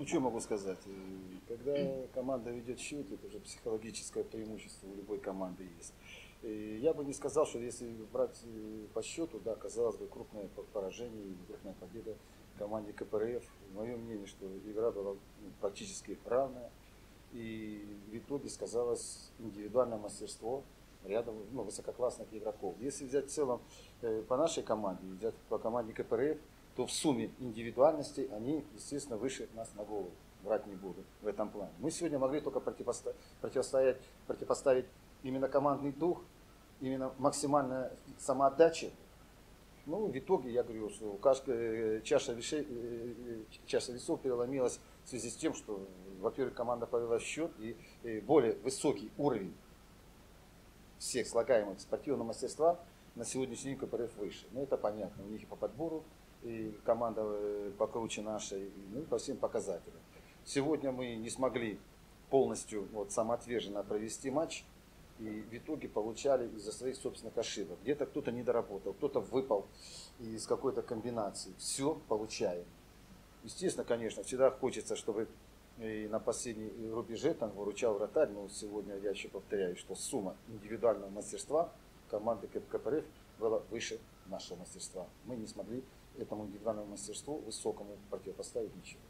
Ну, что могу сказать? Э, Когда команда ведет счет, это уже психологическое преимущество у любой команды есть. И Я бы не сказал, что если брать э, по счету, да, казалось бы, крупное по- поражение или крупная победа команде КПРФ. Мое мнение, что игра была ну, практически равная. И в итоге сказалось индивидуальное мастерство рядом ну, высококлассных игроков. Если взять в целом э, по нашей команде, взять по команде КПРФ, то в сумме индивидуальности они, естественно, выше нас на голову. Врать не буду в этом плане. Мы сегодня могли только противоста- противостоять, противопоставить именно командный дух, именно максимальная самоотдача. Ну, в итоге, я говорю, что каждая э, чаша, вешей- э, э, чаша весов переломилась в связи с тем, что, во-первых, команда повела счет и э, более высокий уровень всех слагаемых спортивного мастерства на сегодняшний день КПРФ выше. Ну, это понятно. У них и по подбору и команда э, покруче нашей, ну, по всем показателям. Сегодня мы не смогли полностью вот, самоотверженно провести матч, и в итоге получали из-за своих собственных ошибок. Где-то кто-то не доработал, кто-то выпал из какой-то комбинации. Все получаем. Естественно, конечно, всегда хочется, чтобы и на последней рубеже там выручал вратарь, но сегодня я еще повторяю, что сумма индивидуального мастерства команды КПРФ была выше нашего мастерства. Мы не смогли этому индивидуальному мастерству высокому противопоставить ничего.